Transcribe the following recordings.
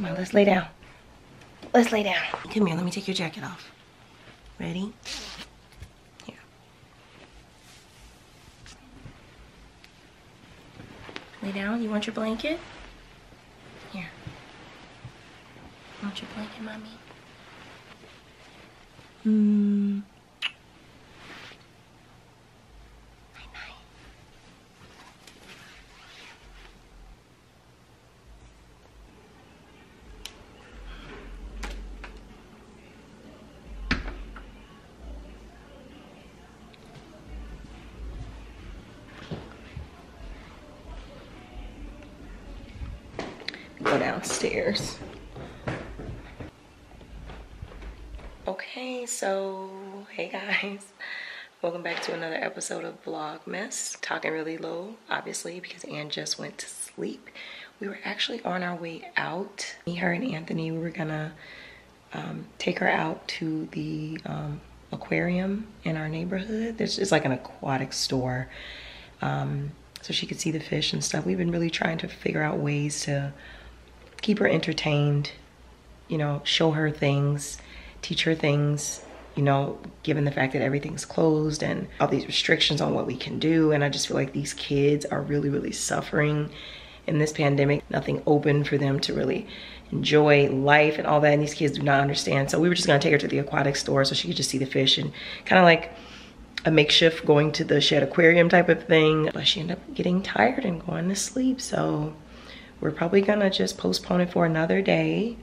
Come on, let's lay down. Let's lay down. Come here, let me take your jacket off. Ready? Here. Lay down. You want your blanket? Here. Want your blanket, mommy? Hmm. Go downstairs. Okay, so hey guys. Welcome back to another episode of Vlogmas. Talking really low, obviously, because Anne just went to sleep. We were actually on our way out. Me, her, and Anthony, we were gonna um, take her out to the um, aquarium in our neighborhood. There's just like an aquatic store. Um, so she could see the fish and stuff. We've been really trying to figure out ways to keep her entertained, you know, show her things, teach her things, you know, given the fact that everything's closed and all these restrictions on what we can do. And I just feel like these kids are really, really suffering in this pandemic. Nothing open for them to really enjoy life and all that. And these kids do not understand. So we were just gonna take her to the aquatic store so she could just see the fish and kind of like a makeshift going to the Shedd aquarium type of thing. But she ended up getting tired and going to sleep. So we're probably gonna just postpone it for another day.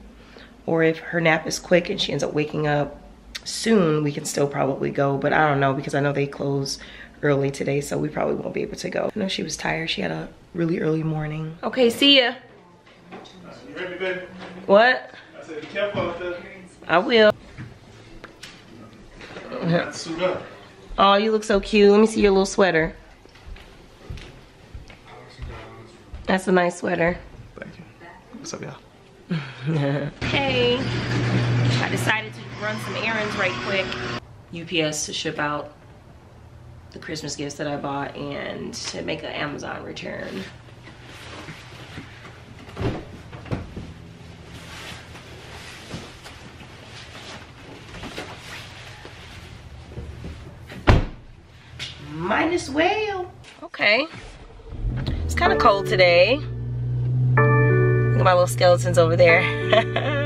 Or if her nap is quick and she ends up waking up soon, we can still probably go. But I don't know because I know they close early today, so we probably won't be able to go. I know she was tired. She had a really early morning. Okay, see ya. You ready, baby? What? I said, be careful out there. I will. You got to suit. Oh, you look so cute. Let me see your little sweater. That's a nice sweater. Thank you. What's up, y'all? Hey, I decided to run some errands right quick. UPS to ship out the Christmas gifts that I bought and to make an Amazon return. Might as well. Okay. It's kind of cold today. My little skeletons over there.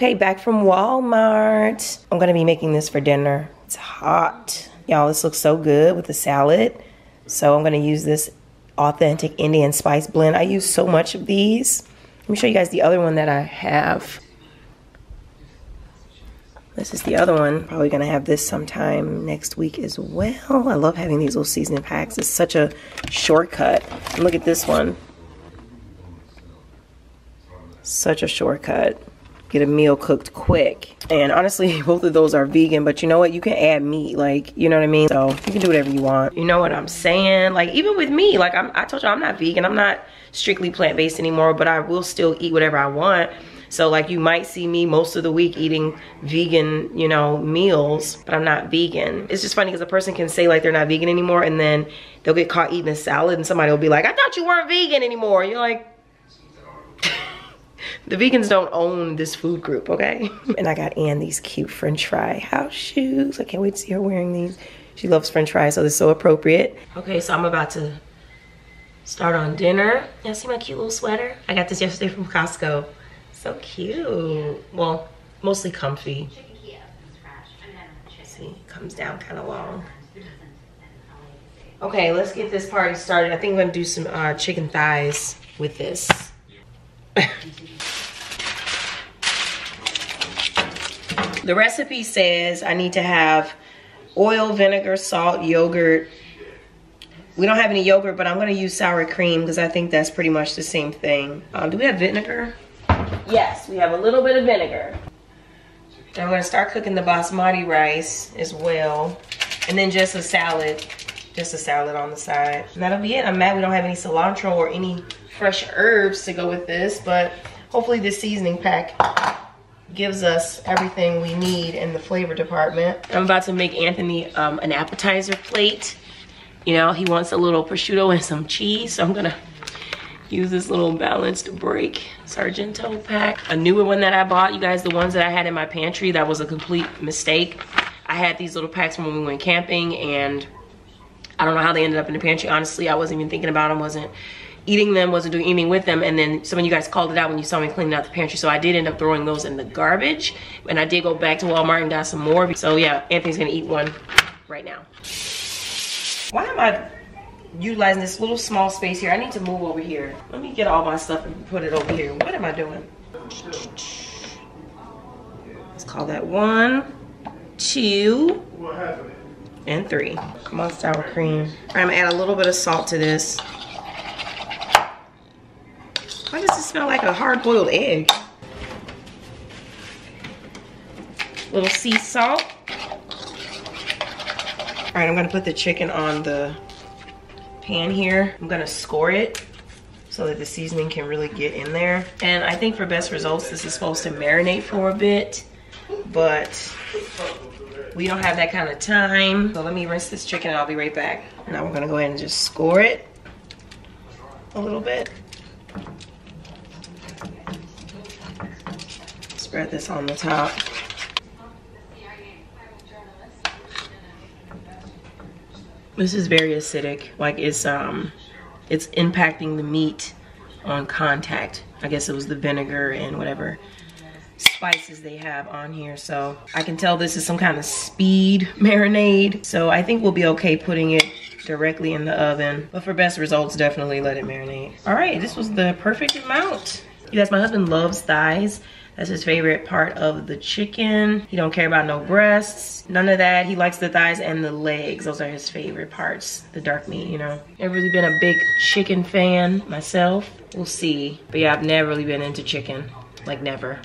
Okay, back from Walmart. I'm gonna be making this for dinner. It's hot. Y'all, this looks so good with the salad. So I'm gonna use this authentic Indian spice blend. I use so much of these. Let me show you guys the other one that I have. This is the other one. Probably gonna have this sometime next week as well. I love having these little seasoning packs. It's such a shortcut. And look at this one. Such a shortcut. Get a meal cooked quick. And honestly, both of those are vegan, but you know what? You can add meat, like, you know what I mean? So you can do whatever you want. You know what I'm saying? Like, even with me, like I'm, I told you I'm not vegan. I'm not strictly plant-based anymore, but I will still eat whatever I want. So like you might see me most of the week eating vegan, you know, meals, but I'm not vegan. It's just funny because a person can say like they're not vegan anymore and then they'll get caught eating a salad and somebody will be like, I thought you weren't vegan anymore. You're like, the vegans don't own this food group, okay? And I got Ann these cute french fry house shoes. I can't wait to see her wearing these. She loves french fries, so this is so appropriate. Okay, so I'm about to start on dinner. Y'all see my cute little sweater? I got this yesterday from Costco. So cute. Well, mostly comfy. Chicken Kia opens fresh. And then chicken. See, comes down kind of long. Okay, let's get this party started. I think I'm gonna do some uh, chicken thighs with this. the recipe says I need to have oil, vinegar, salt, yogurt. We don't have any yogurt, but I'm gonna use sour cream because I think that's pretty much the same thing. Uh, do we have vinegar? Yes, we have a little bit of vinegar. And I'm gonna start cooking the basmati rice as well. And then just a salad, just a salad on the side. And that'll be it. I'm mad we don't have any cilantro or any fresh herbs to go with this, but hopefully this seasoning pack gives us everything we need in the flavor department. I'm about to make Anthony um, an appetizer plate. You know, he wants a little prosciutto and some cheese, so I'm gonna use this little balanced break Sargento pack. A newer one that I bought, you guys, the ones that I had in my pantry, that was a complete mistake. I had these little packs when we went camping and I don't know how they ended up in the pantry. Honestly, I wasn't even thinking about them, wasn't eating them, wasn't doing anything with them. And then some of you guys called it out when you saw me cleaning out the pantry. So I did end up throwing those in the garbage. And I did go back to Walmart and got some more. So yeah, Anthony's gonna eat one right now. Why am I utilizing this little small space here? I need to move over here. Let me get all my stuff and put it over here. What am I doing? Let's call that one, two, and three. Come on, sour cream. I'm gonna add a little bit of salt to this. Why does it smell like a hard-boiled egg? Little sea salt. All right, I'm gonna put the chicken on the pan here. I'm gonna score it so that the seasoning can really get in there. And I think for best results, this is supposed to marinate for a bit, but we don't have that kind of time. So let me rinse this chicken and I'll be right back. Now we're gonna go ahead and just score it a little bit. Spread this on the top. This is very acidic. Like it's um it's impacting the meat on contact. I guess it was the vinegar and whatever spices they have on here. So I can tell this is some kind of speed marinade. So I think we'll be okay putting it directly in the oven. But for best results, definitely let it marinate. All right, this was the perfect amount. You guys, my husband loves thighs. That's his favorite part of the chicken. He don't care about no breasts, none of that. He likes the thighs and the legs. Those are his favorite parts, the dark meat, you know. Never really been a big chicken fan myself. We'll see. But yeah, I've never really been into chicken. Like never.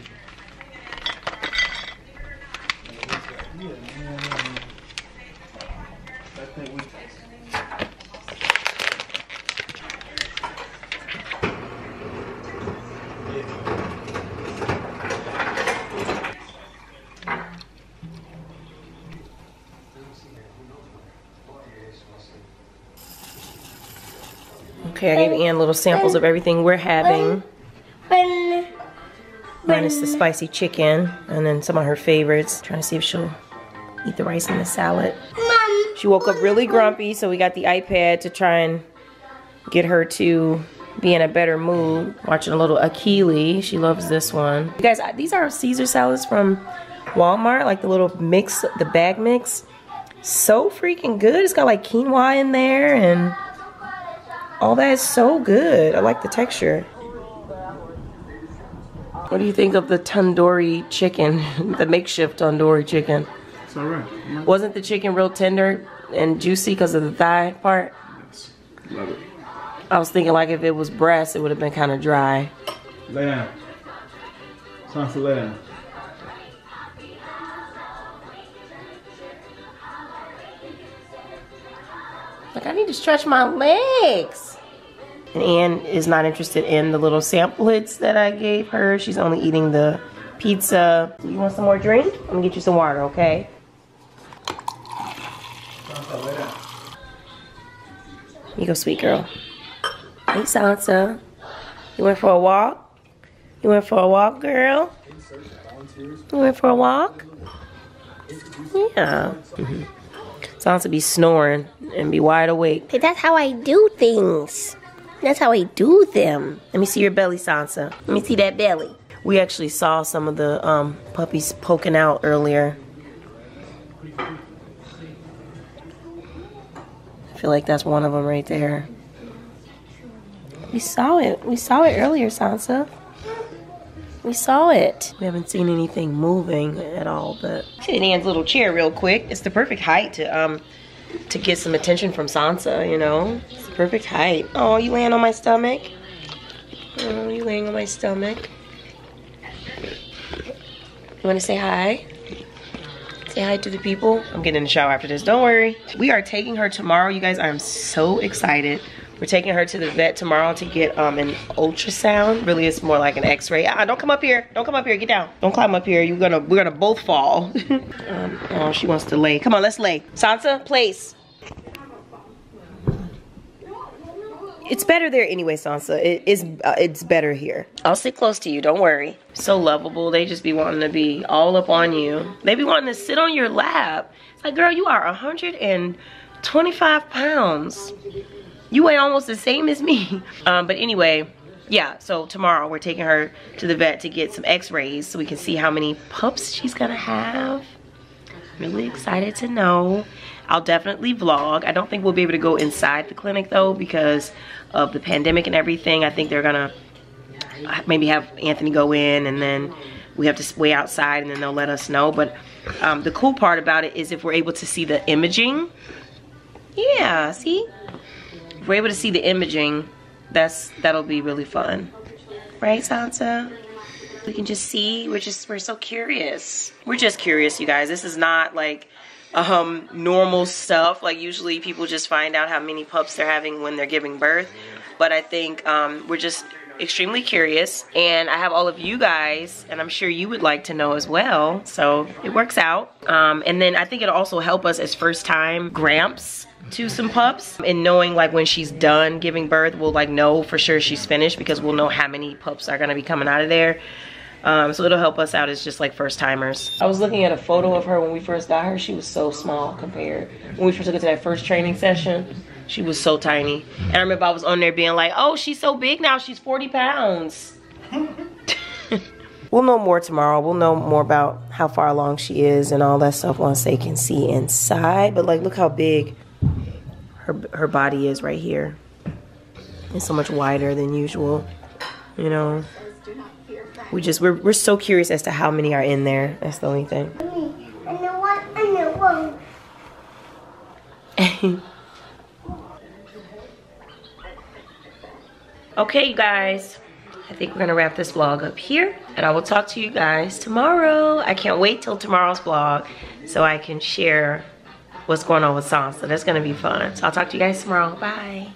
Okay, I gave Anne little samples of everything we're having. Minus the spicy chicken and then some of her favorites. Trying to see if she'll eat the rice and the salad. She woke up really grumpy, so we got the iPad to try and get her to be in a better mood. Watching a little Akili. She loves this one. You guys, these are Caesar salads from Walmart, like the little mix, the bag mix. So freaking good. It's got like quinoa in there and all that is so good. I like the texture. What do you think of the tandoori chicken, the makeshift tandoori chicken? It's all right. Wasn't the chicken real tender and juicy because of the thigh part? Yes. Love it. I was thinking like if it was breast, it would have been kind of dry. Lay down. Sansa, lay down. Like, I need to stretch my legs. And Anne is not interested in the little samplets that I gave her. She's only eating the pizza. You want some more drink? I'm gonna get you some water, okay? You go, sweet girl. Hey, Sansa. You went for a walk? You went for a walk, girl? You went for a walk? Yeah. hmm Sansa be snoring and be wide awake. Hey, that's how I do things. That's how I do them. Let me see your belly, Sansa. Let me see that belly. We actually saw some of the um, puppies poking out earlier. I feel like that's one of them right there. We saw it. We saw it earlier, Sansa. We saw it. We haven't seen anything moving at all, but sit in Anne's little chair real quick. It's the perfect height to um to get some attention from Sansa, you know? It's the perfect height. Oh, you laying on my stomach? Oh, you laying on my stomach? You wanna say hi? Say hi to the people. I'm getting in the shower after this. Don't worry. We are taking her tomorrow, you guys. I'm so excited. We're taking her to the vet tomorrow to get um, an ultrasound. Really, it's more like an X-ray. Ah, don't come up here. Don't come up here. Get down. Don't climb up here. You're gonna. We're gonna both fall. um, oh, she wants to lay. Come on, let's lay. Sansa, place. It's better there anyway, Sansa. It is. Uh, it's better here. I'll sit close to you. Don't worry. So lovable. They just be wanting to be all up on you. They be wanting to sit on your lap. It's like, girl, you are 125 pounds. You weigh almost the same as me. Um, but anyway, yeah. So tomorrow we're taking her to the vet to get some X-rays so we can see how many pups she's gonna have. Really excited to know. I'll definitely vlog. I don't think we'll be able to go inside the clinic though because of the pandemic and everything. I think they're gonna maybe have Anthony go in and then we have to wait outside and then they'll let us know. But um, the cool part about it is if we're able to see the imaging. Yeah, see? If we're able to see the imaging, that's that'll be really fun. Right, Sansa? We can just see. We're just we're so curious. We're just curious, you guys. This is not like um normal stuff. Like usually people just find out how many pups they're having when they're giving birth. But I think um we're just extremely curious and I have all of you guys and I'm sure you would like to know as well. So it works out. Um and then I think it'll also help us as first time gramps to some pups and knowing like when she's done giving birth we'll like know for sure she's finished because we'll know how many pups are gonna be coming out of there um, so it'll help us out as just like first timers I was looking at a photo of her when we first got her she was so small compared when we first took her to that first training session she was so tiny and I remember I was on there being like oh she's so big now she's 40 pounds We'll know more tomorrow. We'll know more about how far along she is and all that stuff once they can see inside. But like, look how big her her body is right here. It's so much wider than usual. You know. We just we're we're so curious as to how many are in there. That's the only thing. I know what, I know one. okay, you guys. I think we're gonna wrap this vlog up here and I will talk to you guys tomorrow. I can't wait till tomorrow's vlog so I can share what's going on with Sansa. That's gonna be fun. So I'll talk to you guys tomorrow. Bye.